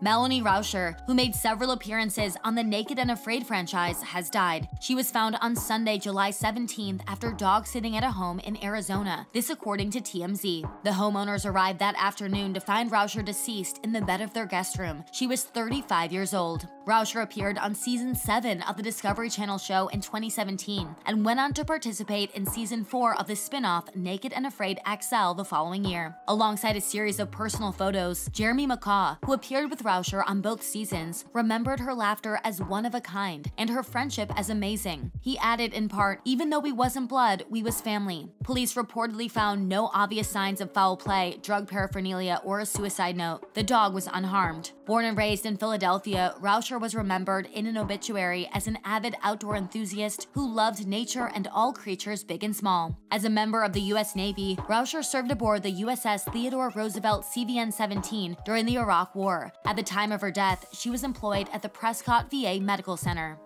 Melanie Rauscher, who made several appearances on the Naked and Afraid franchise, has died. She was found on Sunday, July 17th after dog sitting at a home in Arizona. This according to TMZ. The homeowners arrived that afternoon to find Rauscher deceased in the bed of their guest room. She was 35 years old. Rauscher appeared on season 7 of the Discovery Channel show in 2017 and went on to participate in season 4 of the spin-off Naked and Afraid XL the following year. Alongside a series of personal photos, Jeremy McCaa, who appeared with Rauscher on both seasons, remembered her laughter as one of a kind and her friendship as amazing. He added in part, even though we wasn't blood, we was family. Police reportedly found no obvious signs of foul play, drug paraphernalia, or a suicide note. The dog was unharmed. Born and raised in Philadelphia, Rauscher was remembered in an obituary as an avid outdoor enthusiast who loved nature and all creatures big and small. As a member of the U.S. Navy, Rauscher served aboard the USS Theodore Roosevelt CVN-17 during the Iraq War. At the time of her death, she was employed at the Prescott VA Medical Center.